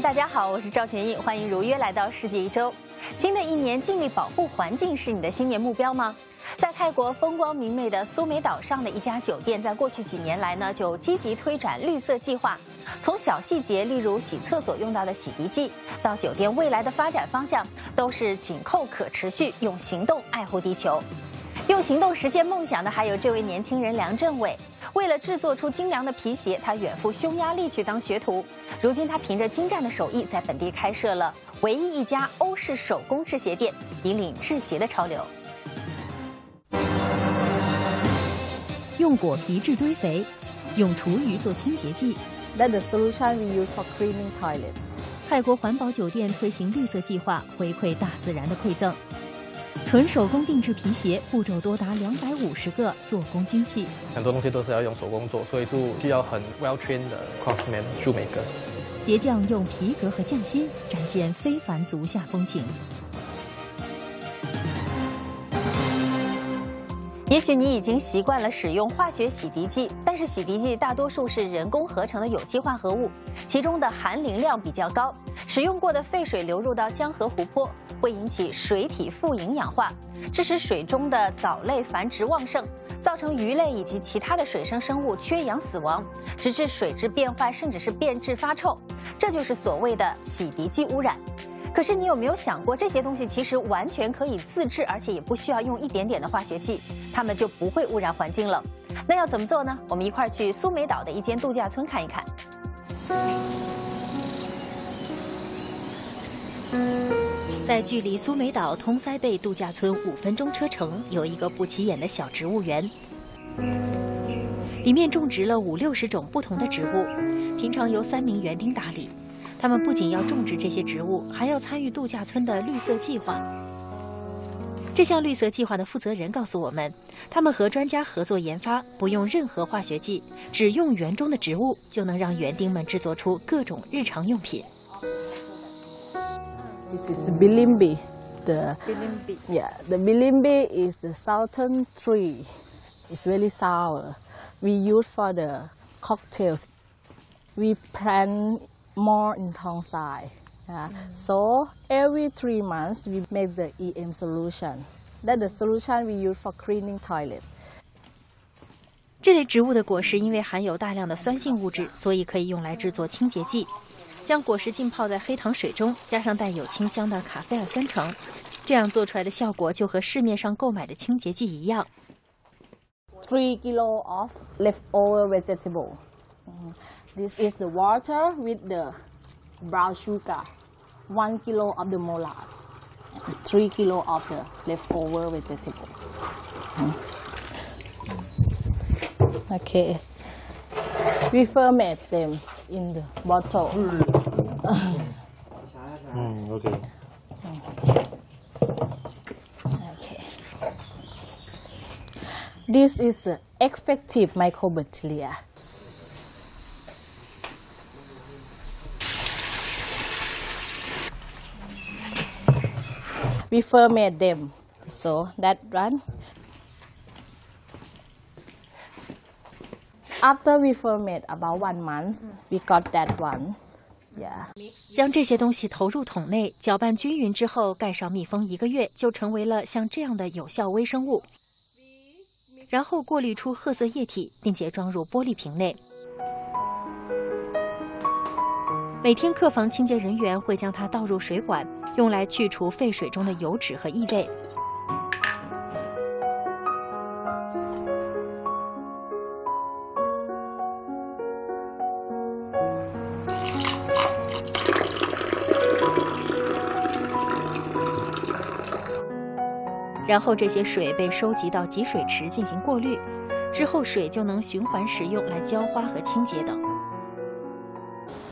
大家好，我是赵前印，欢迎如约来到世界一周。新的一年尽力保护环境是你的新年目标吗？在泰国风光明媚的苏梅岛上的一家酒店，在过去几年来呢，就积极推展绿色计划。从小细节，例如洗厕所用到的洗涤剂，到酒店未来的发展方向，都是紧扣可持续，用行动爱护地球。用行动实现梦想的还有这位年轻人梁振伟。为了制作出精良的皮鞋，他远赴匈牙利去当学徒。如今，他凭着精湛的手艺，在本地开设了唯一一家欧式手工制鞋店，引领制鞋的潮流。用果皮制堆肥，用厨余做清洁剂。That's the solution we use for cleaning toilet. 泰国环保酒店推行绿色计划，回馈大自然的馈赠。纯手工定制皮鞋，步骤多达两百五十个，做工精细。很多东西都是要用手工做，所以就需要很 well trained 的 craftsman 做每个。鞋匠用皮革和匠心，展现非凡足下风情。也许你已经习惯了使用化学洗涤剂，但是洗涤剂大多数是人工合成的有机化合物，其中的含磷量比较高。使用过的废水流入到江河湖泊，会引起水体富营养化，致使水中的藻类繁殖旺盛，造成鱼类以及其他的水生生物缺氧死亡，直至水质变坏，甚至是变质发臭。这就是所谓的洗涤剂污染。可是你有没有想过，这些东西其实完全可以自制，而且也不需要用一点点的化学剂，它们就不会污染环境了。那要怎么做呢？我们一块儿去苏梅岛的一间度假村看一看。在距离苏梅岛通塞贝度假村五分钟车程，有一个不起眼的小植物园，里面种植了五六十种不同的植物，平常由三名园丁打理。他们不仅要种植这些植物，还要参与度假村的绿色计划。这项绿色计划的负责人告诉我们，他们和专家合作研发，不用任何化学剂，只用园中的植物，就能让园丁们制作出各种日常用品。This is bilimbi. The bilimbi. Yeah, the bilimbi is the southern tree. It's very sour. We use for the cocktails. We plant more in Tongsai. Yeah. So every three months we make the EM solution. That's the solution we use for cleaning toilet. 这类植物的果实因为含有大量的酸性物质，所以可以用来制作清洁剂。将果实浸泡在黑糖水中，加上带有清香的卡菲尔酸橙，这样做出来的效果就和市面上购买的清洁剂一样。Three kilo of leftover vegetable. This is the water with the brown sugar. One kilo of the molasses. Three kilo of the leftover vegetable. Okay. We ferment them in the bottle. Mm, okay. Okay. This is effective mycobacteria. We ferment them. So that one. After we ferment about one month, we got that one. Yeah. 将这些东西投入桶内，搅拌均匀之后，盖上密封一个月，就成为了像这样的有效微生物。然后过滤出褐色液体，并且装入玻璃瓶内。每天客房清洁人员会将它倒入水管，用来去除废水中的油脂和异味。然后这些水被收集到集水池进行过滤，之后水就能循环使用来浇花和清洁等。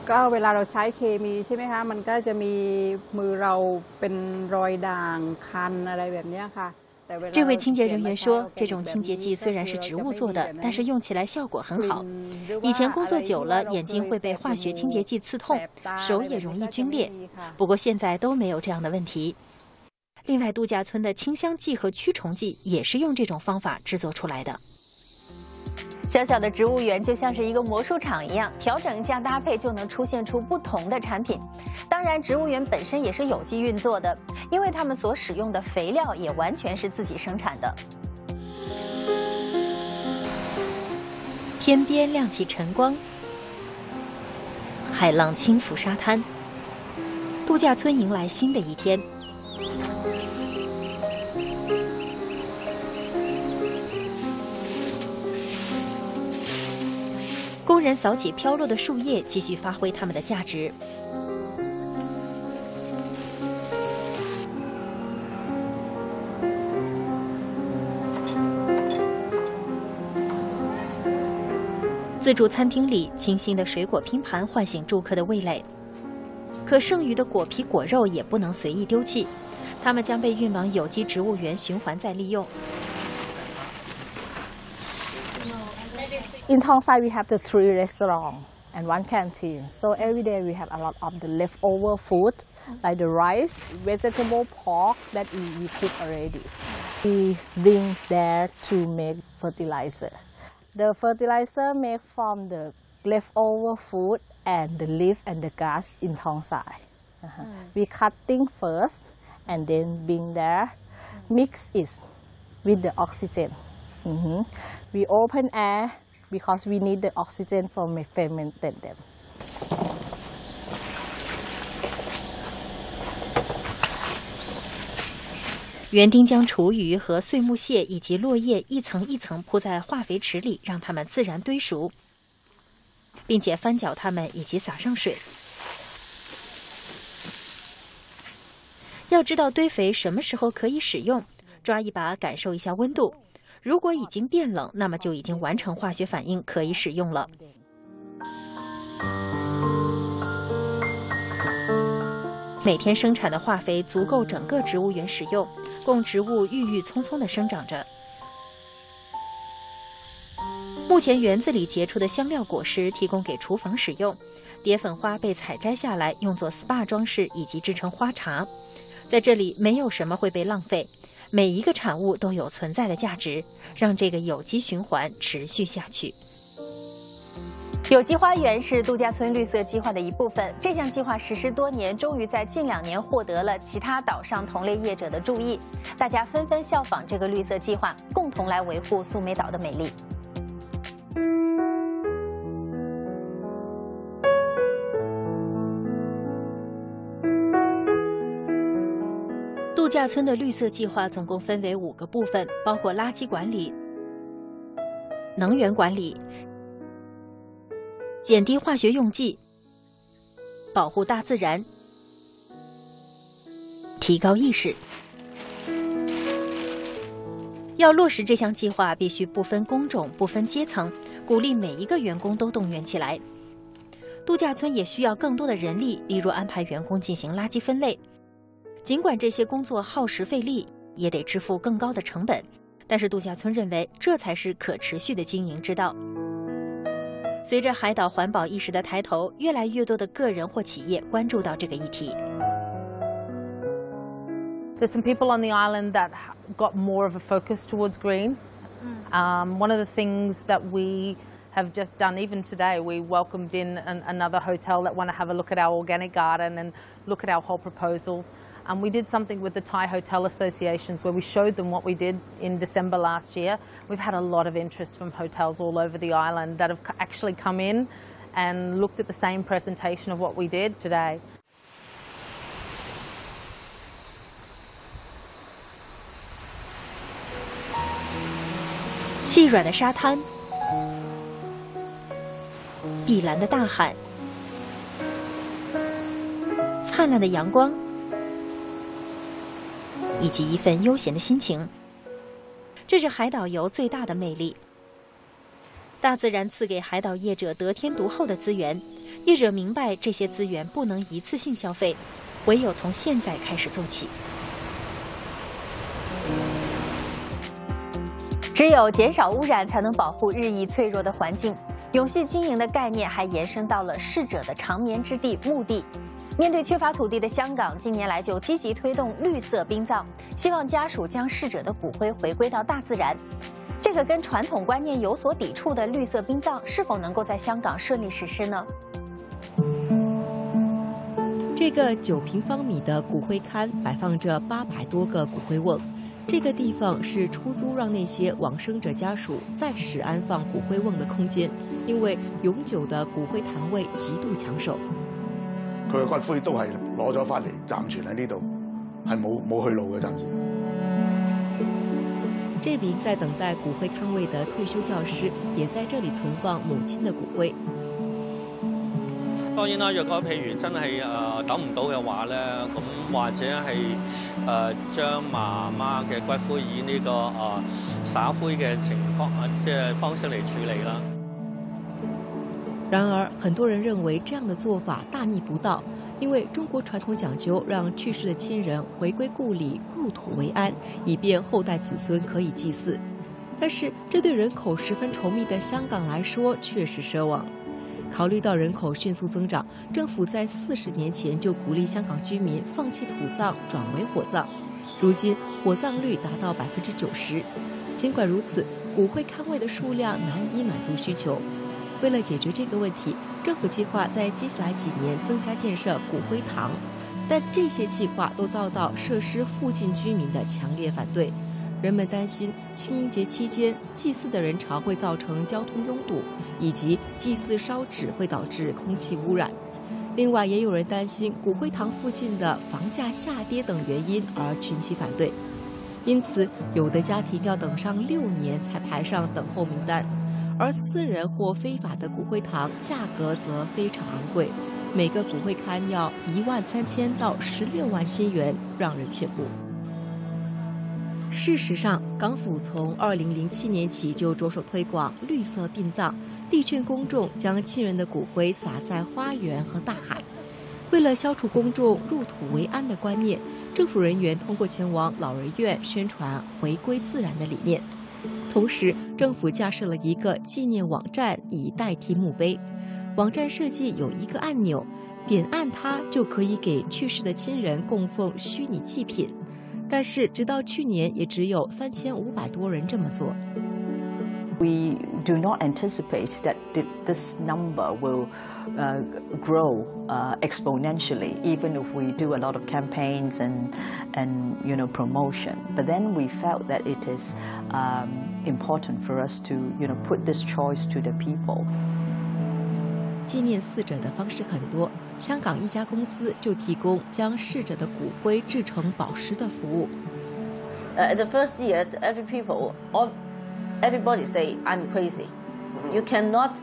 ก็เวลาเราใช้เคมีใช่ไหมคะมันก็จะมีมือเราเป็นรอยด่างคันอะไรแบบนี้ค่ะ这位清洁人员说：“这种清洁剂虽然是植物做的，但是用起来效果很好。以前工作久了，眼睛会被化学清洁剂刺痛，手也容易皲裂。不过现在都没有这样的问题。另外，度假村的清香剂和驱虫剂也是用这种方法制作出来的。” 小小的植物园就像是一个魔术场一样，调整一下搭配就能出现出不同的产品。当然，植物园本身也是有机运作的，因为他们所使用的肥料也完全是自己生产的。天边亮起晨光，海浪轻抚沙滩，度假村迎来新的一天。工人扫起飘落的树叶，继续发挥他们的价值。自助餐厅里，精心的水果拼盘唤醒住客的味蕾。可剩余的果皮果肉也不能随意丢弃，它们将被运往有机植物园循环再利用。In Tongsai, we have the three restaurants and one canteen. So every day we have a lot of the leftover food, like the rice, vegetable, pork that we, we cook already. We bring there to make fertilizer. The fertilizer made from the leftover food and the leaf and the grass in Tongsai. Uh-huh. Mm. We cutting first and then bring there, mix it with the oxygen. Mm-hmm. We open air because we need the oxygen for fermenting them. 园丁将厨余和碎木屑以及落叶一层一层铺在化肥池里，让它们自然堆熟，并且翻搅它们以及洒上水。要知道堆肥什么时候可以使用，抓一把感受一下温度。如果已经变冷，那么就已经完成化学反应，可以使用了。每天生产的化肥足够整个植物园使用。供植物郁郁葱葱地生长着。目前园子里结出的香料果实提供给厨房使用，蝶粉花被采摘下来用作 SPA 装饰以及制成花茶。在这里，没有什么会被浪费，每一个产物都有存在的价值，让这个有机循环持续下去。有机花园是度假村绿色计划的一部分。这项计划实施多年，终于在近两年获得了其他岛上同类业者的注意，大家纷纷效仿这个绿色计划，共同来维护苏梅岛的美丽。度假村的绿色计划总共分为五个部分，包括垃圾管理、能源管理。减低化学用剂，保护大自然，提高意识。要落实这项计划，必须不分工种、不分阶层，鼓励每一个员工都动员起来。度假村也需要更多的人力，例如安排员工进行垃圾分类。尽管这些工作耗时费力，也得支付更高的成本，但是度假村认为这才是可持续的经营之道。随着海岛环保意识的抬头，越来越多的个人或企业关注到这个议题。There's some people on the island that got more of a focus towards green. Um, one of the things that we have just done, even today, we welcomed in an, another hotel that want to have a look at our organic garden and look at our whole proposal. Um, we did something with the Thai Hotel Associations where we showed them what we did in December last year. We've had a lot of interest from hotels all over the island that have actually come in and looked at the same presentation of what we did today. 细软的沙滩，碧蓝的大海，灿烂的阳光。 以及一份悠闲的心情，这是海岛游最大的魅力。大自然赐给海岛业者得天独厚的资源，业者明白这些资源不能一次性消费，唯有从现在开始做起。只有减少污染，才能保护日益脆弱的环境。永续经营的概念还延伸到了逝者的长眠之地——墓地。面对缺乏土地的香港，近年来就积极推动绿色殡葬，希望家属将逝者的骨灰回归到大自然。这个跟传统观念有所抵触的绿色殡葬，是否能够在香港顺利实施呢？这个九平方米的骨灰龛摆放着八百多个骨灰瓮。这个地方是出租让那些往生者家属暂时安放骨灰瓮的空间，因为永久的骨灰坛位极度抢手。佢嘅骨灰都係攞咗翻嚟暫存喺呢度，係冇冇去路嘅暫時。這名在等待骨灰龛位的退休教師，也在這裡存放母親的骨灰。當然啦，若果譬如真係誒等唔到嘅話咧，咁或者係誒將媽媽嘅骨灰以呢個誒灑灰嘅情況啊，即係方式嚟處理啦。然而，很多人认为这样的做法大逆不道，因为中国传统讲究让去世的亲人回归故里，入土为安，以便后代子孙可以祭祀。但是，这对人口十分稠密的香港来说，确实奢望。考虑到人口迅速增长，政府在四十年前就鼓励香港居民放弃土葬，转为火葬。如今火葬率达到百分之九十。尽管如此，骨灰龛位的数量难以满足需求。为了解决这个问题，政府计划在接下来几年增加建设骨灰堂，但这些计划都遭到设施附近居民的强烈反对。人们担心清明节期间祭祀的人潮会造成交通拥堵，以及祭祀烧纸会导致空气污染。另外，也有人担心骨灰堂附近的房价下跌等原因而群起反对。因此，有的家庭要等上六年才排上等候名单，而私人或非法的骨灰堂价格则非常昂贵，每个骨灰龛要一万三千到十六万新元，让人却步。事实上，港府从二零零七年起就着手推广绿色殡葬，力劝公众将亲人的骨灰撒在花园和大海。为了消除公众入土为安的观念，政府人员通过前往老人院宣传回归自然的理念。同时，政府架设了一个纪念网站以代替墓碑。网站设计有一个按钮，点按它就可以给去世的亲人供奉虚拟祭品。但是直到去年，也只有三千五百多人这么做。We do not anticipate that this number will grow exponentially, even if we do a lot of campaigns and and you know promotion. But then we felt that it is important for us to you know put this choice to the people. 纪念死者的方式很多。香港一家公司就提供将逝者的骨灰制成宝石的服务。Uh, the first year, every people, all, everybody say I'm crazy. You cannot,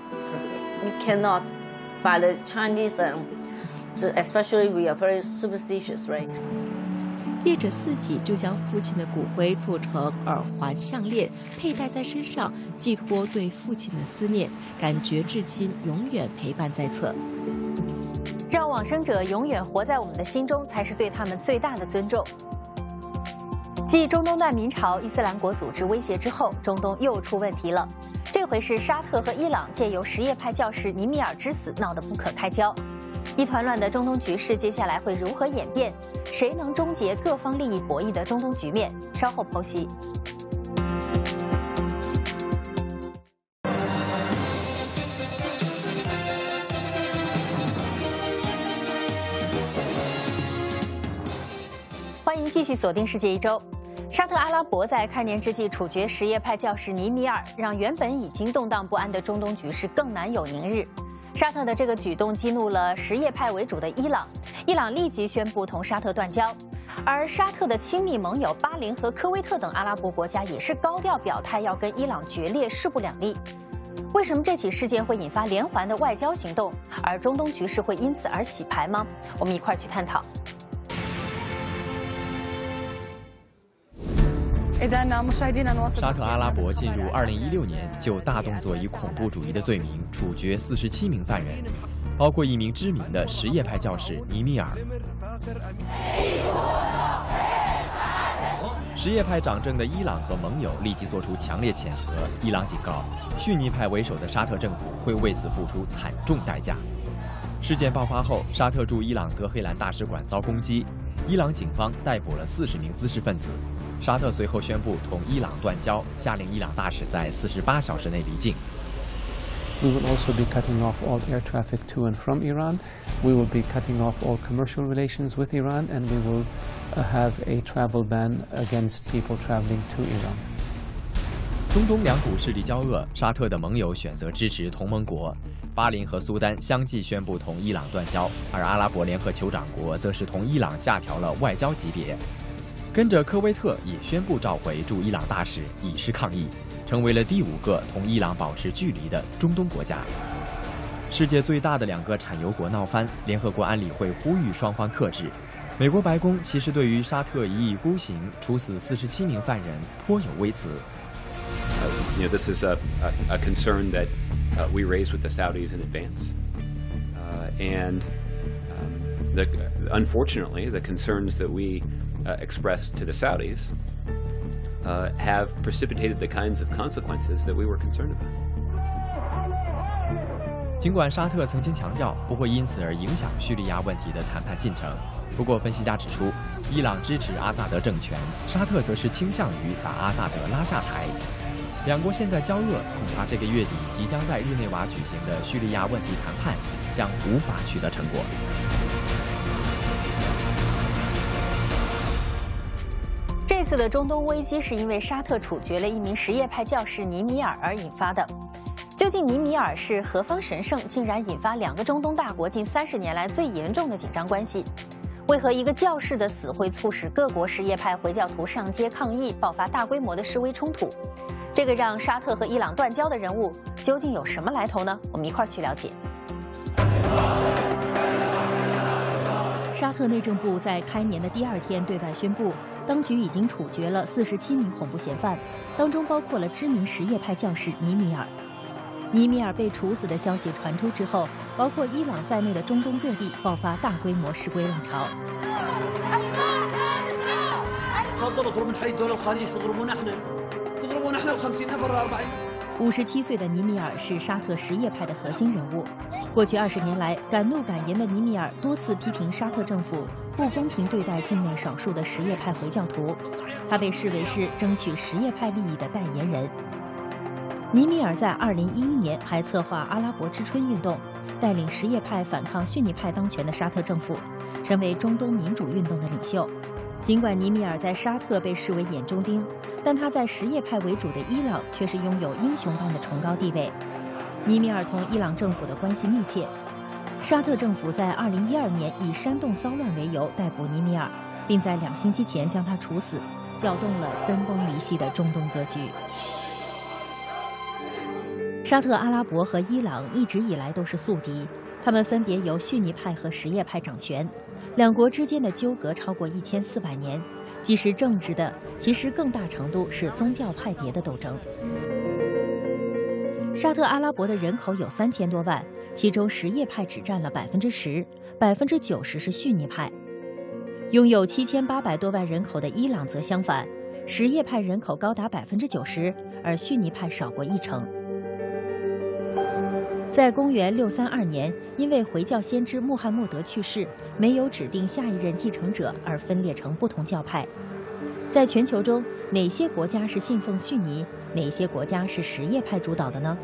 you cannot. By the Chinese, um, especially we are very superstitious, right? 业者自己就将父亲的骨灰做成耳环、项链，佩戴在身上，寄托对父亲的思念，感觉至亲永远陪伴在侧。让往生者永远活在我们的心中，才是对他们最大的尊重。继中东难民潮、伊斯兰国组织威胁之后，中东又出问题了。这回是沙特和伊朗借由什叶派教士尼米尔之死闹得不可开交。一团乱的中东局势，接下来会如何演变？谁能终结各方利益博弈的中东局面？稍后剖析。欢迎继续锁定世界一周。沙特阿拉伯在开年之际处决什叶派教士尼米尔，让原本已经动荡不安的中东局势更难有宁日。沙特的这个举动激怒了什叶派为主的伊朗，伊朗立即宣布同沙特断交。而沙特的亲密盟友巴林和科威特等阿拉伯国家也是高调表态要跟伊朗决裂，势不两立。为什么这起事件会引发连环的外交行动，而中东局势会因此而洗牌吗？我们一块儿去探讨。沙特阿拉伯进入二零一六年就大动作以恐怖主义的罪名处决四十七名犯人，包括一名知名的什叶派教士尼米尔。什叶派掌政的伊朗和盟友立即做出强烈谴责。伊朗警告，逊尼派为首的沙特政府会为此付出惨重代价。事件爆发后，沙特驻伊朗德黑兰大使馆遭攻击，伊朗警方逮捕了四十名滋事分子。沙特随后宣布同伊朗断交，下令伊朗大使在四十八小时内离境。We will also be cutting off all air traffic to and from Iran. We will be cutting off all commercial relations with Iran, and we will have a travel ban against people traveling to Iran. 中东两股势力交恶，沙特的盟友选择支持同盟国。巴林和苏丹相继宣布同伊朗断交，而阿拉伯联合酋长国则是同伊朗下调了外交级别。跟着科威特也宣布召回驻伊朗大使，以示抗议，成为了第五个同伊朗保持距离的中东国家。世界最大的两个产油国闹翻，联合国安理会呼吁双方克制。美国白宫其实对于沙特一意孤行处死四十七名犯人颇有微词。This is a concern that. uh, we raised with the Saudis in advance. Uh, and um, the, unfortunately, the concerns that we uh, expressed to the Saudis uh, have precipitated the kinds of consequences that we were concerned about. 尽管沙特曾经强调不会因此而影响叙利亚问题的谈判进程，不过分析家指出，伊朗支持阿萨德政权，沙特则是倾向于把阿萨德拉下台。 两国现在交恶，恐怕这个月底即将在日内瓦举行的叙利亚问题谈判将无法取得成果。这次的中东危机是因为沙特处决了一名什叶派教士尼米尔而引发的。究竟尼米尔是何方神圣，竟然引发两个中东大国近三十年来最严重的紧张关系？为何一个教士的死会促使各国什叶派回教徒上街抗议，爆发大规模的示威冲突？这个让沙特和伊朗断交的人物究竟有什么来头呢？我们一块儿去了解。沙特内政部在开年的第二天对外宣布，当局已经处决了四十七名恐怖嫌犯，当中包括了知名什叶派教士尼米尔。尼米尔被处死的消息传出之后，包括伊朗在内的中东各地爆发大规模示威浪潮。五十七岁的尼米尔是沙特什叶派的核心人物。过去二十年来，敢怒敢言的尼米尔多次批评沙特政府不公平对待境内少数的什叶派回教徒，他被视为是争取什叶派利益的代言人。尼米尔在二零一一年还策划阿拉伯之春运动，带领什叶派反抗逊尼派当权的沙特政府，成为中东民主运动的领袖。尽管尼米尔在沙特被视为眼中钉。但他在什叶派为主的伊朗却是拥有英雄般的崇高地位。尼米尔同伊朗政府的关系密切，沙特政府在2012年以煽动骚乱为由逮捕尼米尔，并在两星期前将他处死，搅动了分崩离析的中东格局。沙特阿拉伯和伊朗一直以来都是宿敌，他们分别由逊尼派和什叶派掌权，两国之间的纠葛超过一千四百年。既是政治的，其实更大程度是宗教派别的斗争。沙特阿拉伯的人口有三千多万，其中什叶派只占了百分之十，百分之九十是逊尼派。拥有七千八百多万人口的伊朗则相反，什叶派人口高达百分之九十，而逊尼派少过一成。在公元六三二年，因为回教先知穆罕默德去世，没有指定下一任继承者而分裂成不同教派。在全球中，哪些国家是信奉逊尼，哪些国家是什叶派主导的呢？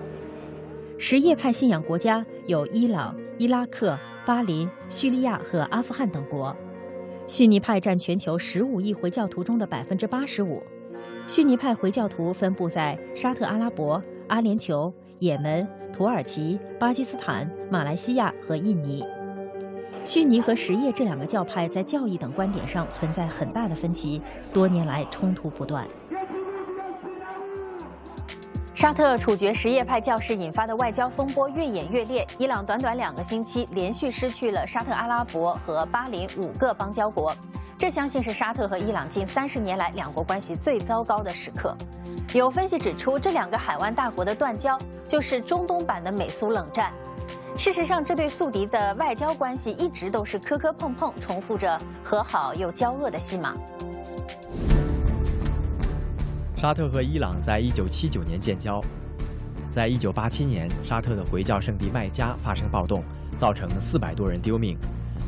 什叶派信仰国家有伊朗、伊拉克、巴林、叙利亚和阿富汗等国。逊尼派占全球十五亿回教徒中的百分之八十五。逊尼派回教徒分布在沙特阿拉伯、阿联酋、也门。土耳其、巴基斯坦、马来西亚和印尼，逊尼和什叶这两个教派在教义等观点上存在很大的分歧，多年来冲突不断。沙特处决什叶派教士引发的外交风波越演越烈，伊朗短短两个星期连续失去了沙特阿拉伯和巴林五个邦交国，这相信是沙特和伊朗近三十年来两国关系最糟糕的时刻。有分析指出，这两个海湾大国的断交就是中东版的美苏冷战。事实上，这对宿敌的外交关系一直都是磕磕碰碰，重复着和好又交恶的戏码。沙特和伊朗在一九七九年建交，在一九八七年，沙特的回教圣地麦加发生暴动，造成四百多人丢命，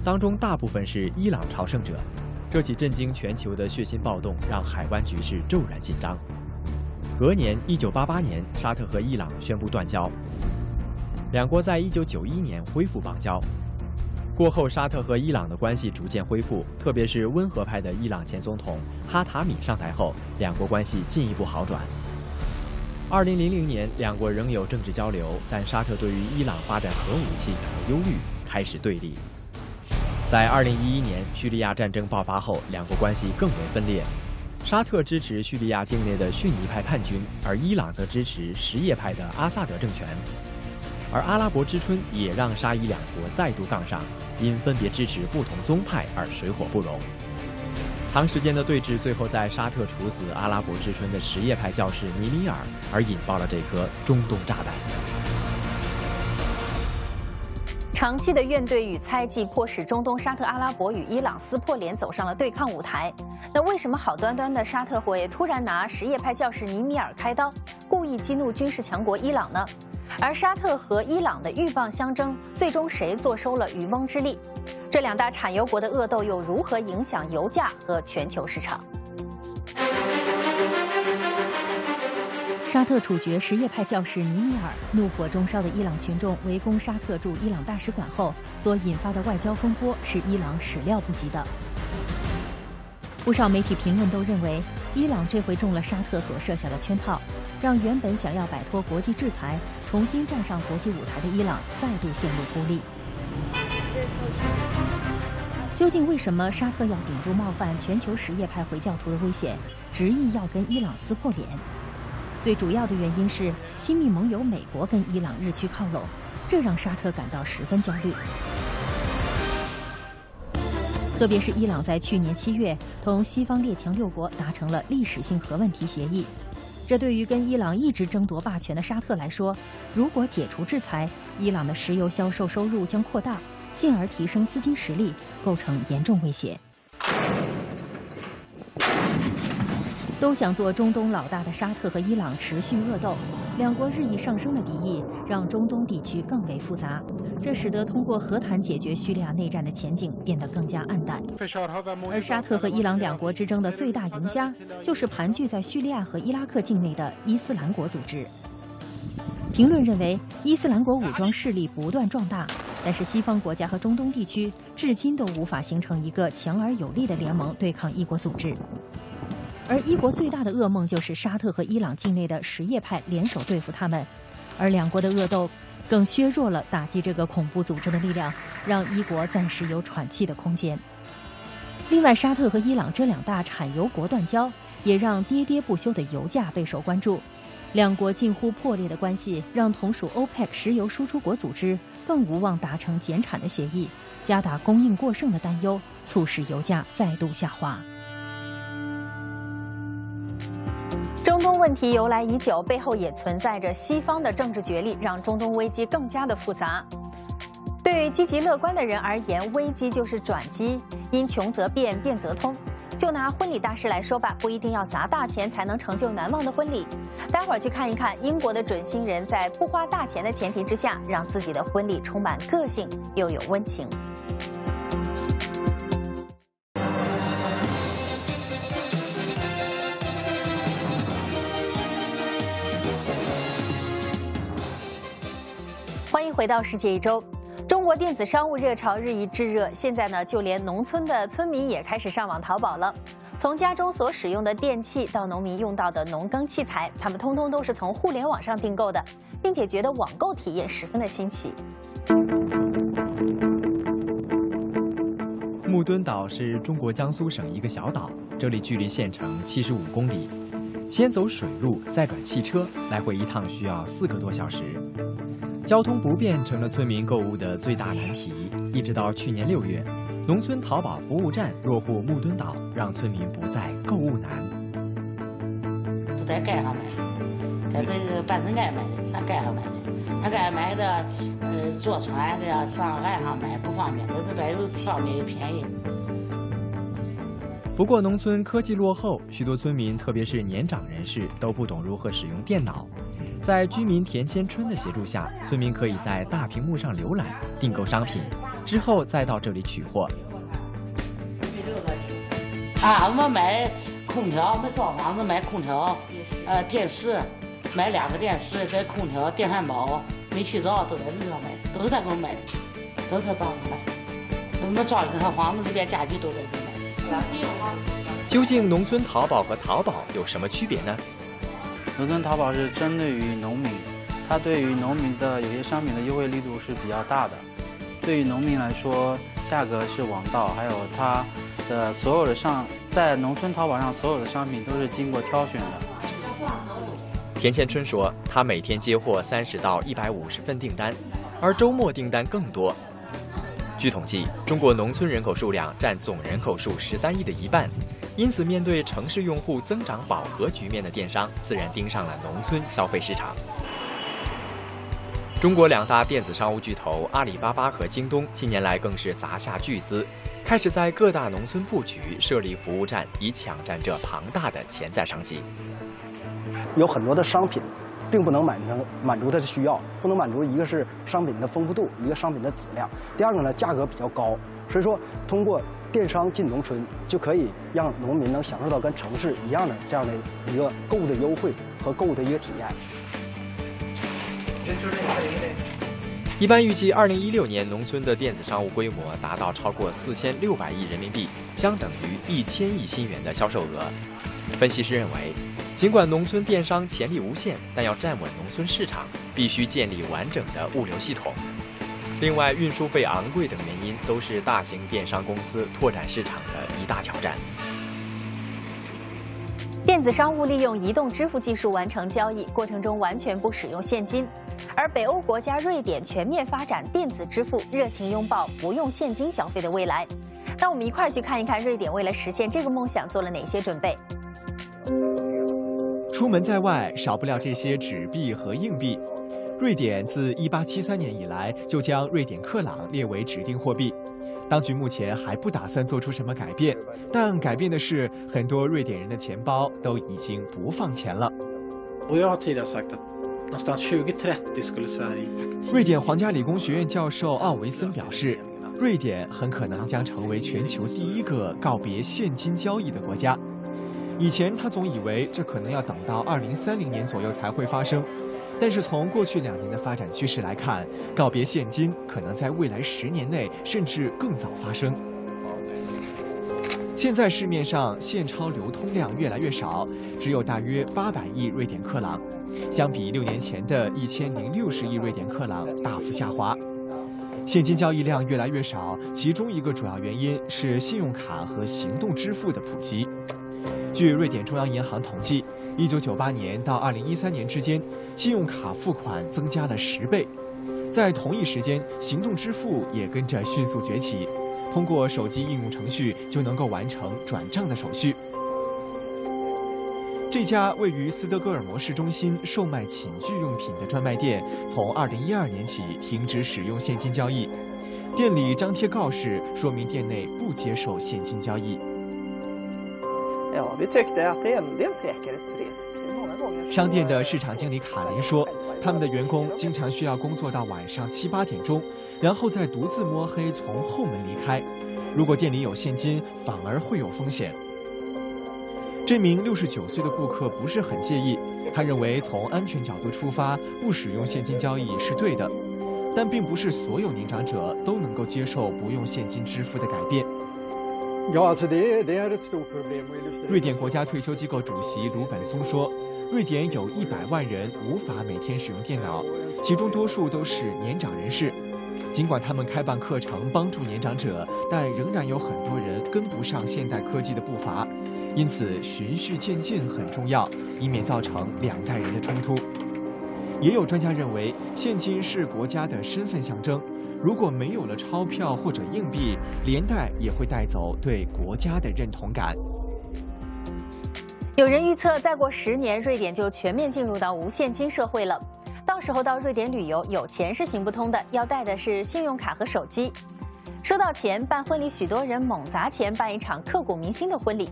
当中大部分是伊朗朝圣者。这起震惊全球的血腥暴动让海湾局势骤然紧张。隔年，一九八八年，沙特和伊朗宣布断交。两国在一九九一年恢复邦交。过后，沙特和伊朗的关系逐渐恢复，特别是温和派的伊朗前总统哈塔米上台后，两国关系进一步好转。二零零零年，两国仍有政治交流，但沙特对于伊朗发展核武器感到忧虑，开始对立。在二零一一年叙利亚战争爆发后，两国关系更为分裂。沙特支持叙利亚境内的逊尼派叛军，而伊朗则支持什叶派的阿萨德政权。而阿拉伯之春也让沙伊两国再度杠上，因分别支持不同宗派而水火不容。长时间的对峙，最后在沙特处死阿拉伯之春的什叶派教士尼米尔，而引爆了这颗中东炸弹。长期的怨怼与猜忌，迫使中东沙特阿拉伯与伊朗撕破脸，走上了对抗舞台。那为什么好端端的沙特会突然拿什叶派教士尼米尔开刀，故意激怒军事强国伊朗呢？而沙特和伊朗的鹬蚌相争，最终谁坐收了渔翁之利？这两大产油国的恶斗又如何影响油价和全球市场？沙特处决什叶派教士尼米尔，怒火中烧的伊朗群众围攻沙特驻伊朗大使馆后所引发的外交风波是伊朗始料不及的。不少媒体评论都认为，伊朗这回中了沙特所设下的圈套，让原本想要摆脱国际制裁、重新站上国际舞台的伊朗再度陷入孤立。究竟为什么沙特要顶住冒犯全球什叶派回教徒的危险，执意要跟伊朗撕破脸？最主要的原因是亲密盟友美国跟伊朗日趋靠拢，这让沙特感到十分焦虑。特别是伊朗在去年七月同西方列强六国达成了历史性核问题协议，这对于跟伊朗一直争夺霸权的沙特来说，如果解除制裁，伊朗的石油销售收入将扩大，进而提升资金实力，构成严重威胁。都想做中东老大的沙特和伊朗持续恶斗，两国日益上升的敌意让中东地区更为复杂，这使得通过和谈解决叙利亚内战的前景变得更加暗淡。而沙特和伊朗两国之争的最大赢家，就是盘踞在叙利亚和伊拉克境内的伊斯兰国组织。评论认为，伊斯兰国武装势力不断壮大，但是西方国家和中东地区至今都无法形成一个强而有力的联盟对抗一国组织。而一国最大的噩梦就是沙特和伊朗境内的什叶派联手对付他们，而两国的恶斗更削弱了打击这个恐怖组织的力量，让一国暂时有喘气的空间。另外，沙特和伊朗这两大产油国断交，也让喋喋不休的油价备受关注。两国近乎破裂的关系，让同属 OPEC 石油输出国组织更无望达成减产的协议，加大供应过剩的担忧，促使油价再度下滑。中东问题由来已久，背后也存在着西方的政治角力，让中东危机更加的复杂。对积极乐观的人而言，危机就是转机，因穷则变，变则通。就拿婚礼大师来说吧，不一定要砸大钱才能成就难忘的婚礼。待会儿去看一看英国的准新人，在不花大钱的前提之下，让自己的婚礼充满个性又有温情。回到世界一周。中国电子商务热潮日益炙热，现在呢，就连农村的村民也开始上网淘宝了。从家中所使用的电器到农民用到的农耕器材，他们通通都是从互联网上订购的，并且觉得网购体验十分的新奇。木墩岛是中国江苏省一个小岛，这里距离县城七十五公里，先走水路，再转汽车，来回一趟需要四个多小时。交通不便成了村民购物的最大难题。一直到去年六月，农村淘宝服务站落户木墩岛，让村民不再购物难。都在街上卖，在这个半山街买的，上街上买的。他街买的，呃，坐船的呀，上岸上买不方便，在这边又方便又便宜。不过，农村科技落后，许多村民，特别是年长人士，都不懂如何使用电脑。在居民田千春的协助下，村民可以在大屏幕上浏览、订购商品，之后再到这里取货。啊，我们买空调，我们装房子买空调，呃，电视，买两个电视，这空调、电饭煲、煤气灶都在路上买，都是他给我买的，都是他帮我买的。我们装修房子这边家具都在这买。究竟农村淘宝和淘宝有什么区别呢？农村淘宝是针对于农民，它对于农民的有些商品的优惠力度是比较大的。对于农民来说，价格是王道，还有它的所有的上在农村淘宝上所有的商品都是经过挑选的。田千春说，他每天接货三十到一百五十份订单，而周末订单更多。据统计，中国农村人口数量占总人口数十三亿的一半，因此面对城市用户增长饱和局面的电商，自然盯上了农村消费市场。中国两大电子商务巨头阿里巴巴和京东近年来更是砸下巨资，开始在各大农村布局设立服务站，以抢占这庞大的潜在商机。有很多的商品。并不能满足满足他的需要，不能满足一个是商品的丰富度，一个商品的质量。第二个呢，价格比较高，所以说通过电商进农村，就可以让农民能享受到跟城市一样的这样的一个购物的优惠和购物的一个体验。一般预计，二零一六年农村的电子商务规模达到超过四千六百亿人民币，相等于一千亿新元的销售额。分析师认为。尽管农村电商潜力无限，但要站稳农村市场，必须建立完整的物流系统。另外，运输费昂贵等原因都是大型电商公司拓展市场的一大挑战。电子商务利用移动支付技术完成交易，过程中完全不使用现金。而北欧国家瑞典全面发展电子支付，热情拥抱不用现金消费的未来。那我们一块儿去看一看瑞典为了实现这个梦想做了哪些准备。出门在外，少不了这些纸币和硬币。瑞典自1873年以来就将瑞典克朗列为指定货币。当局目前还不打算做出什么改变，但改变的是，很多瑞典人的钱包都已经不放钱了。瑞典皇家理工学院教授奥维森表示，瑞典很可能将成为全球第一个告别现金交易的国家。以前他总以为这可能要等到二零三零年左右才会发生，但是从过去两年的发展趋势来看，告别现金可能在未来十年内甚至更早发生。现在市面上现钞流通量越来越少，只有大约八百亿瑞典克朗，相比六年前的一千零六十亿瑞典克朗大幅下滑。现金交易量越来越少，其中一个主要原因是信用卡和行动支付的普及。据瑞典中央银行统计，1998年到2013年之间，信用卡付款增加了十倍。在同一时间，行动支付也跟着迅速崛起，通过手机应用程序就能够完成转账的手续。这家位于斯德哥尔摩市中心售卖寝具用品的专卖店，从2012年起停止使用现金交易，店里张贴告示说明店内不接受现金交易。商店的市场经理卡林说：“他们的员工经常需要工作到晚上七八点钟，然后再独自摸黑从后门离开。如果店里有现金，反而会有风险。”这名六十九岁的顾客不是很介意，他认为从安全角度出发，不使用现金交易是对的，但并不是所有年长者都能够接受不用现金支付的改变。瑞典国家退休机构主席鲁本松说：“瑞典有一百万人无法每天使用电脑，其中多数都是年长人士。尽管他们开办课程帮助年长者，但仍然有很多人跟不上现代科技的步伐。因此，循序渐进很重要，以免造成两代人的冲突。”也有专家认为，现金是国家的身份象征。如果没有了钞票或者硬币，连带也会带走对国家的认同感。有人预测，再过十年，瑞典就全面进入到无现金社会了。到时候到瑞典旅游，有钱是行不通的，要带的是信用卡和手机。收到钱办婚礼，许多人猛砸钱办一场刻骨铭心的婚礼。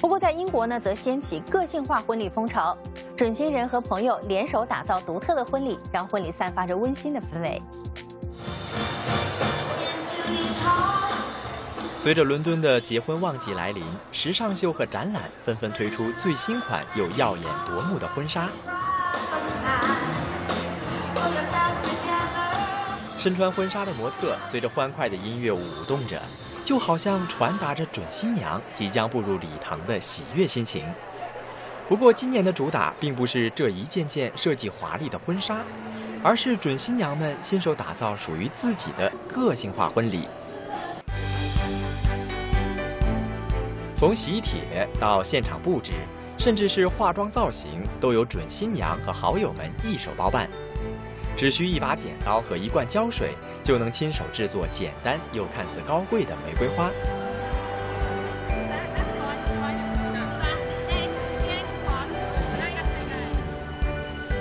不过在英国呢，则掀起个性化婚礼风潮，准新人和朋友联手打造独特的婚礼，让婚礼散发着温馨的氛围。随着伦敦的结婚旺季来临，时尚秀和展览纷纷推出最新款又耀眼夺目的婚纱。身穿婚纱的模特随着欢快的音乐舞动着，就好像传达着准新娘即将步入礼堂的喜悦心情。不过，今年的主打并不是这一件件设计华丽的婚纱，而是准新娘们亲手打造属于自己的个性化婚礼。从喜帖到现场布置，甚至是化妆造型，都由准新娘和好友们一手包办。只需一把剪刀和一罐胶水，就能亲手制作简单又看似高贵的玫瑰花。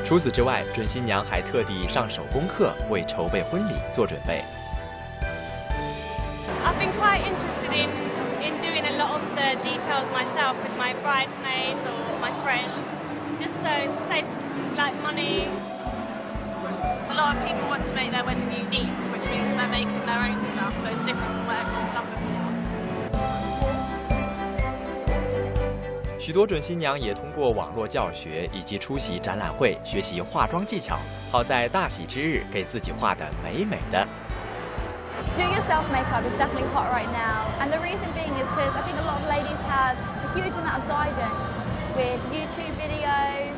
除此之外，准新娘还特地上手工课，为筹备婚礼做准备。I've been quite interested in lot of the details myself with my bridesmaids or my friends, just so to save like money. A lot of people want to make their wedding unique, which means they're making their own stuff, so it's different from what everyone's done before. 许多准新娘也通过网络教学以及出席展览会学习化妆技巧，好在大喜之日给自己画的美美的。 Doing yourself makeup is definitely hot right now, and the reason being is because I think a lot of ladies have a huge amount of guidance with YouTube videos,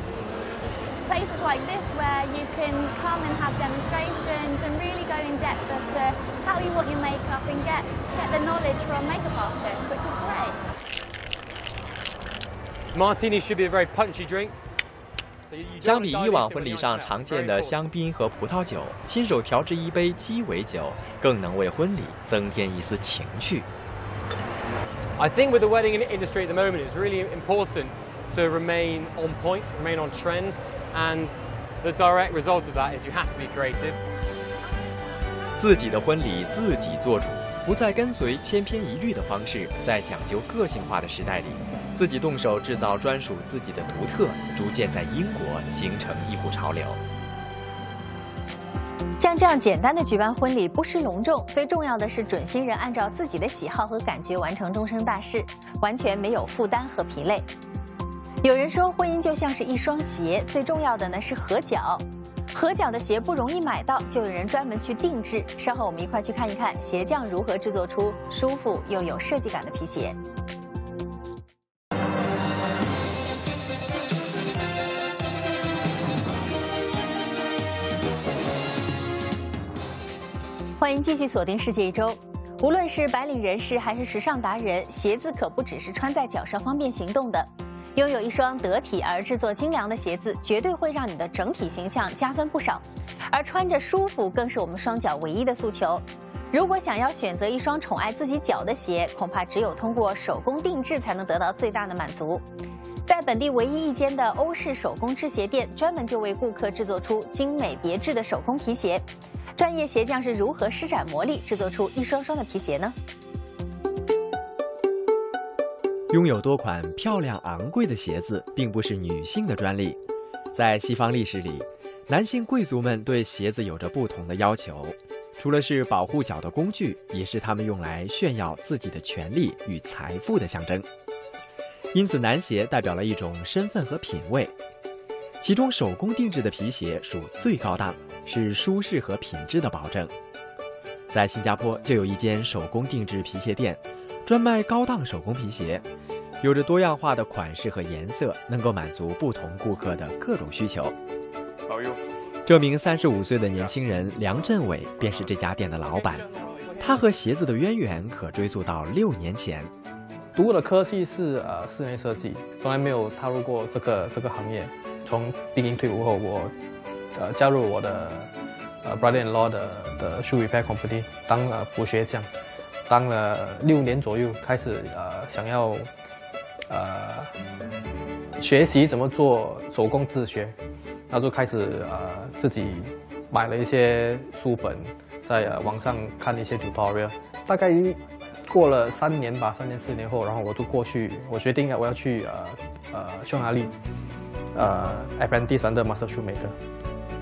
places like this where you can come and have demonstrations and really go in depth as to how you want your makeup and get, get the knowledge from makeup artists, which is great. Martini should be a very punchy drink. 相比以往婚礼上常见的香槟和葡萄酒，亲手调制一杯鸡尾酒，更能为婚礼增添一丝情趣。I think with the wedding industry at the moment, it's really important to remain on point, remain on trend, and the direct result of that is you have to be creative. 自己的婚礼自己做主，不再跟随千篇一律的方式，在讲究个性化的时代里，自己动手制造专属自己的独特，逐渐在英国形成一股潮流。像这样简单的举办婚礼，不失隆重。最重要的是，准新人按照自己的喜好和感觉完成终生大事，完全没有负担和疲累。有人说，婚姻就像是一双鞋，最重要的呢是合脚。合脚的鞋不容易买到，就有人专门去定制。稍后我们一块去看一看鞋匠如何制作出舒服又有设计感的皮鞋。欢迎继续锁定世界一周。无论是白领人士还是时尚达人，鞋子可不只是穿在脚上方便行动的。拥有一双得体而制作精良的鞋子，绝对会让你的整体形象加分不少。而穿着舒服，更是我们双脚唯一的诉求。如果想要选择一双宠爱自己脚的鞋，恐怕只有通过手工定制才能得到最大的满足。在本地唯一一间的欧式手工制鞋店，专门就为顾客制作出精美别致的手工皮鞋。专业鞋匠是如何施展魔力制作出一双双的皮鞋呢？拥有多款漂亮昂贵的鞋子，并不是女性的专利。在西方历史里，男性贵族们对鞋子有着不同的要求，除了是保护脚的工具，也是他们用来炫耀自己的权利与财富的象征。因此，男鞋代表了一种身份和品味。其中，手工定制的皮鞋属最高档，是舒适和品质的保证。在新加坡就有一间手工定制皮鞋店，专卖高档手工皮鞋，有着多样化的款式和颜色，能够满足不同顾客的各种需求。这名三十五岁的年轻人梁振伟便是这家店的老板，他和鞋子的渊源可追溯到六年前。读的科系是呃室内设计，从来没有踏入过这个这个行业。从兵营退伍后，我呃加入我的呃 brother-in-law 的的 shoe repair company 当了补鞋匠，当了六年左右，开始呃想要呃学习怎么做手工自学，然后就开始呃自己买了一些书本，在呃网上看一些 tutorial，大概过了三年吧，三年四年后，然后我就过去，我决定我要去呃呃匈牙利，呃 apprentice under master shoemaker，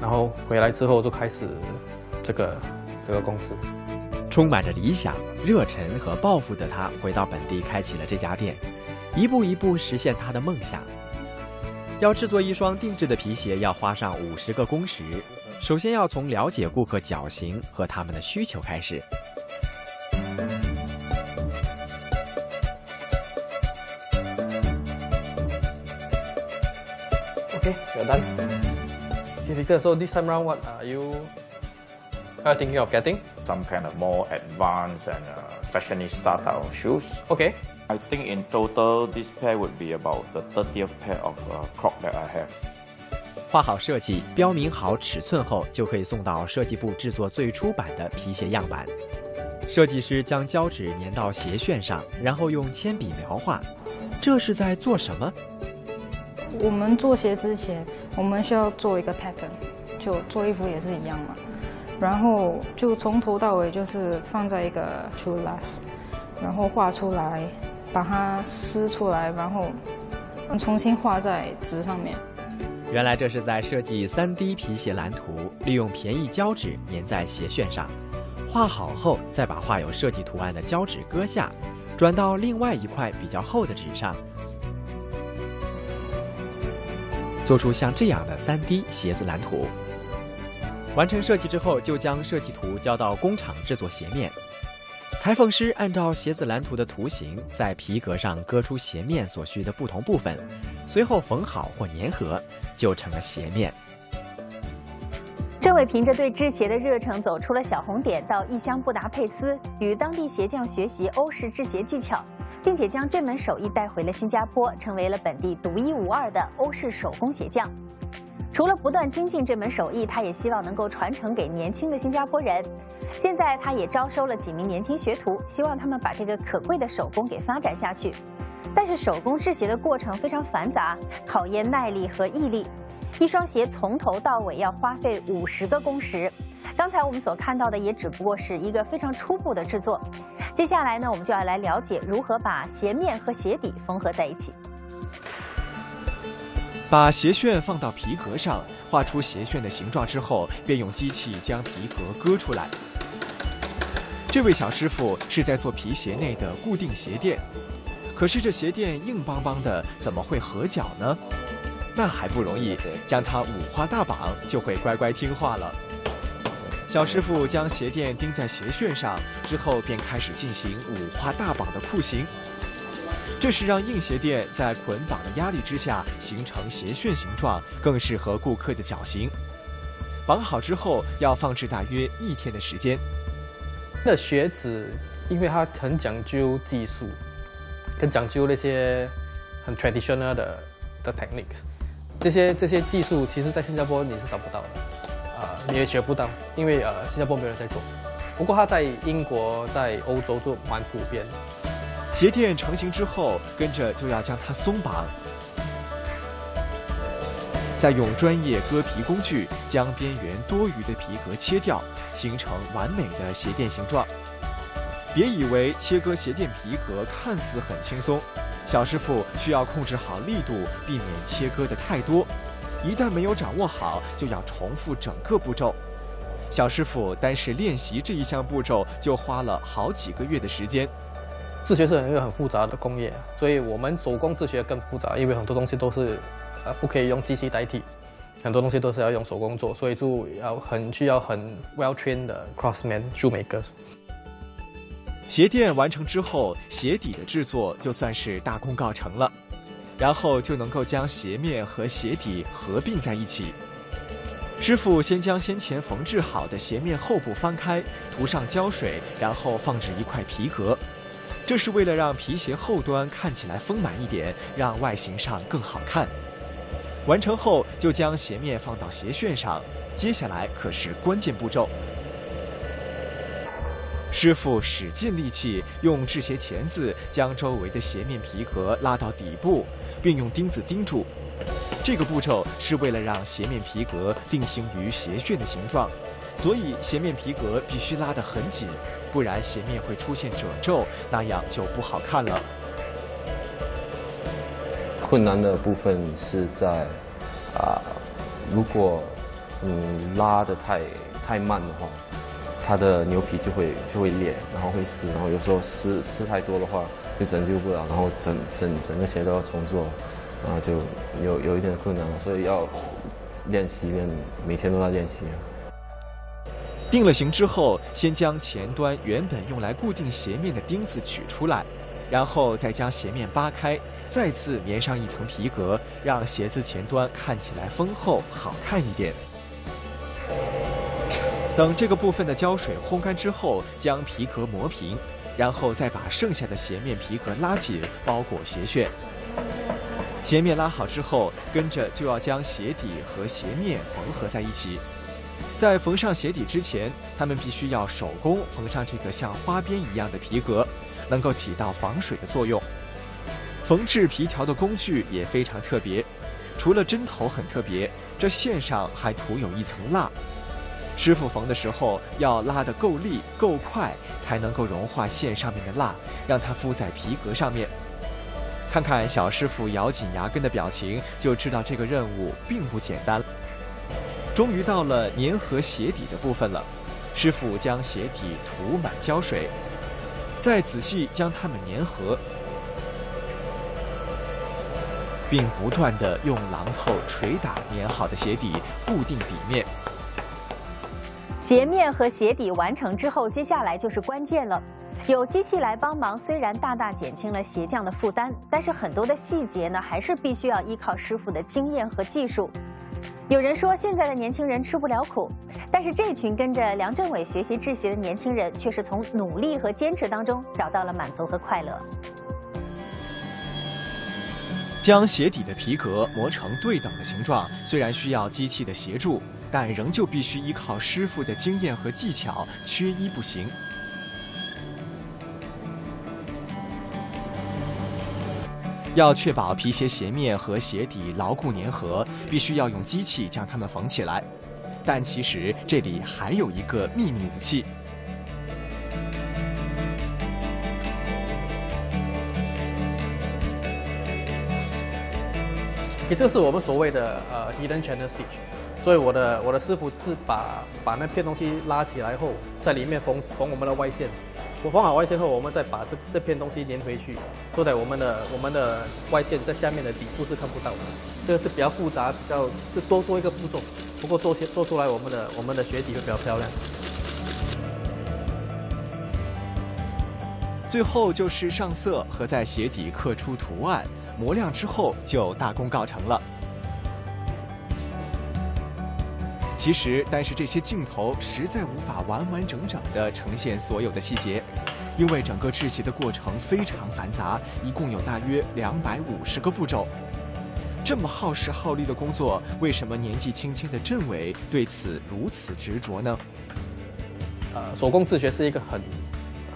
然后回来之后就开始这个这个公司。充满着理想、热忱和抱负的他，回到本地开启了这家店，一步一步实现他的梦想。要制作一双定制的皮鞋，要花上五十个工时。首先要从了解顾客脚型和他们的需求开始。Okay, you're done. Okay, so this time around, what are you are thinking of getting? Some kind of more advanced and uh, fashionista type of shoes. Okay. I think in total, this pair would be about the 30th pair of uh, Croc that I have. 画好设计，标明好尺寸后，就可以送到设计部制作最初版的皮鞋样板。设计师将胶纸粘到鞋楦上，然后用铅笔描画。这是在做什么？我们做鞋之前，我们需要做一个 pattern，就做衣服也是一样嘛。然后就从头到尾就是放在一个 true last，然后画出来，把它撕出来，然后重新画在纸上面。原来这是在设计 3D 皮鞋蓝图，利用便宜胶纸粘在鞋楦上，画好后再把画有设计图案的胶纸割下，转到另外一块比较厚的纸上，做出像这样的 3D 鞋子蓝图。完成设计之后，就将设计图交到工厂制作鞋面。裁缝师按照鞋子蓝图的图形，在皮革上割出鞋面所需的不同部分，随后缝好或粘合，就成了鞋面。这位凭着对制鞋的热诚，走出了小红点，到异乡布达佩斯，与当地鞋匠学习欧式制鞋技巧，并且将这门手艺带回了新加坡，成为了本地独一无二的欧式手工鞋匠。除了不断精进这门手艺，他也希望能够传承给年轻的新加坡人。现在，他也招收了几名年轻学徒，希望他们把这个可贵的手工给发展下去。但是，手工制鞋的过程非常繁杂，考验耐力和毅力。一双鞋从头到尾要花费五十个工时。刚才我们所看到的也只不过是一个非常初步的制作。接下来呢，我们就要来了解如何把鞋面和鞋底缝合在一起。把鞋楦放到皮革上，画出鞋楦的形状之后，便用机器将皮革割出来。这位小师傅是在做皮鞋内的固定鞋垫，可是这鞋垫硬邦邦的，怎么会合脚呢？那还不容易，将它五花大绑，就会乖乖听话了。小师傅将鞋垫钉在鞋楦上之后，便开始进行五花大绑的酷刑。这是让硬鞋垫在捆绑的压力之下形成鞋楦形状，更适合顾客的脚型。绑好之后要放置大约一天的时间。那鞋子，因为它很讲究技术，更讲究那些很 traditional 的的 techniques，这些这些技术其实在新加坡你是找不到的，啊，你也学不到，因为呃新加坡没有人在做。不过它在英国、在欧洲就蛮普遍。鞋垫成型之后，跟着就要将它松绑，再用专业割皮工具将边缘多余的皮革切掉，形成完美的鞋垫形状。别以为切割鞋垫皮革看似很轻松，小师傅需要控制好力度，避免切割的太多。一旦没有掌握好，就要重复整个步骤。小师傅单是练习这一项步骤，就花了好几个月的时间。制鞋是一个很复杂的工业，所以我们手工制鞋更复杂，因为很多东西都是，呃，不可以用机器代替，很多东西都是要用手工做，所以就要很需要很 well trained 的 craftsman shoemakers。鞋垫完成之后，鞋底的制作就算是大功告成了，然后就能够将鞋面和鞋底合并在一起。师傅先将先前缝制好的鞋面后部翻开，涂上胶水，然后放置一块皮革。这是为了让皮鞋后端看起来丰满一点，让外形上更好看。完成后，就将鞋面放到鞋楦上，接下来可是关键步骤。师傅使尽力气，用制鞋钳子将周围的鞋面皮革拉到底部，并用钉子钉住。这个步骤是为了让鞋面皮革定型于鞋楦的形状，所以鞋面皮革必须拉得很紧，不然鞋面会出现褶皱，那样就不好看了。困难的部分是在啊，如果嗯拉的太太慢的话，它的牛皮就会就会裂，然后会撕，然后有时候撕撕太多的话就拯救不了，然后整整整个鞋都要重做，啊就有有一点困难，所以要练习练，每天都在练习。定了型之后，先将前端原本用来固定鞋面的钉子取出来。然后再将鞋面扒开，再次粘上一层皮革，让鞋子前端看起来丰厚好看一点。等这个部分的胶水烘干之后，将皮革磨平，然后再把剩下的鞋面皮革拉紧，包裹鞋楦。鞋面拉好之后，跟着就要将鞋底和鞋面缝合在一起。在缝上鞋底之前，他们必须要手工缝上这个像花边一样的皮革。能够起到防水的作用。缝制皮条的工具也非常特别，除了针头很特别，这线上还涂有一层蜡。师傅缝的时候要拉得够力、够快，才能够融化线上面的蜡，让它敷在皮革上面。看看小师傅咬紧牙根的表情，就知道这个任务并不简单。终于到了粘合鞋底的部分了，师傅将鞋底涂满胶水。再仔细将它们粘合，并不断的用榔头捶打粘好的鞋底，固定底面。鞋面和鞋底完成之后，接下来就是关键了。有机器来帮忙，虽然大大减轻了鞋匠的负担，但是很多的细节呢，还是必须要依靠师傅的经验和技术。有人说现在的年轻人吃不了苦，但是这群跟着梁政伟学习制鞋的年轻人，却是从努力和坚持当中找到了满足和快乐。将鞋底的皮革磨成对等的形状，虽然需要机器的协助，但仍旧必须依靠师傅的经验和技巧，缺一不行。要确保皮鞋鞋面和鞋底牢固粘合，必须要用机器将它们缝起来。但其实这里还有一个秘密武器。这是我们所谓的呃 hidden channel stitch，所以我的我的师傅是把把那片东西拉起来后，在里面缝缝我们的外线。我缝好外线后，我们再把这这片东西粘回去，说的我们的我们的外线在下面的底部是看不到的。这个是比较复杂，比较就多多一个步骤，不过做些做出来我们的我们的鞋底会比较漂亮。最后就是上色和在鞋底刻出图案，磨亮之后就大功告成了。其实，但是这些镜头实在无法完完整整地呈现所有的细节，因为整个制鞋的过程非常繁杂，一共有大约两百五十个步骤。这么耗时耗力的工作，为什么年纪轻轻的郑伟对此如此执着呢？呃，手工制鞋是一个很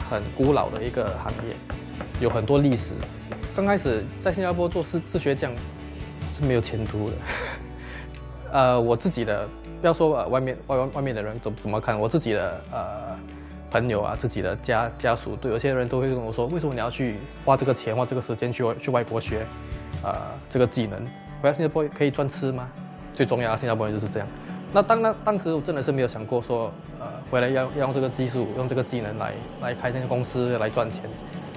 很古老的一个行业，有很多历史。刚开始在新加坡做制制鞋匠是没有前途的。呃，我自己的。不要说呃，外面外外面的人怎怎么看我自己的呃朋友啊，自己的家家属，对有些人都会跟我说，为什么你要去花这个钱花这个时间去去外国学，呃，这个技能回来新加坡可以赚吃吗？最重要的新加坡人就是这样。那当那当时我真的是没有想过说，呃，回来要要用这个技术，用这个技能来来开这个公司来赚钱。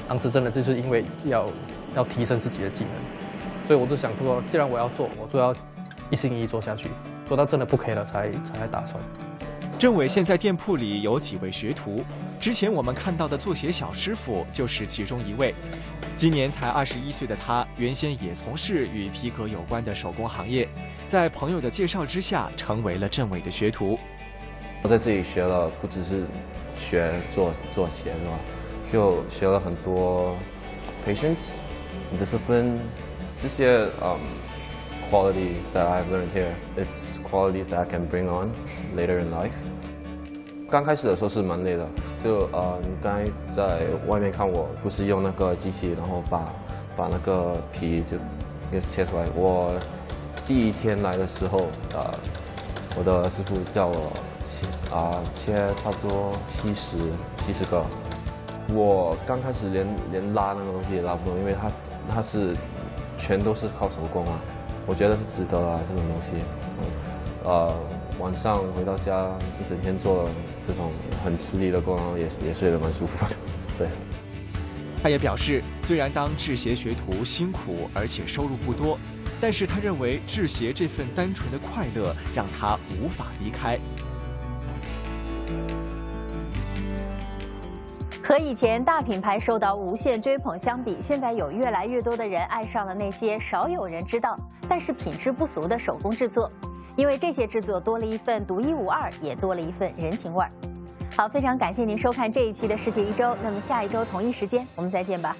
当时真的就是因为要要提升自己的技能，所以我就想说，既然我要做，我就要一心一意做下去。做到真的不可以了，才才来打算。政委现在店铺里有几位学徒，之前我们看到的做鞋小师傅就是其中一位。今年才二十一岁的他，原先也从事与皮革有关的手工行业，在朋友的介绍之下，成为了政委的学徒。我在这里学了，不只是学做做鞋是吧？就学了很多 patience、discipline 这些嗯。Qualities that I've learned here. It's qualities that I can bring on later in life. 刚开始的时候是蛮累的，就呃，你刚才在外面看我，不是用那个机器，然后把把那个皮就给切出来。我第一天来的时候，呃，我的师傅叫我切啊切差不多七十七十个。我刚开始连连拉那个东西也拉不动，因为它它是全都是靠手工啊。我觉得是值得啊，这种东西。呃，晚上回到家一整天做这种很吃力的工作，也也睡得蛮舒服的。对。他也表示，虽然当制鞋学徒辛苦，而且收入不多，但是他认为制鞋这份单纯的快乐让他无法离开。和以前大品牌受到无限追捧相比，现在有越来越多的人爱上了那些少有人知道，但是品质不俗的手工制作，因为这些制作多了一份独一无二，也多了一份人情味儿。好，非常感谢您收看这一期的世界一周。那么下一周同一时间，我们再见吧。